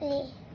对。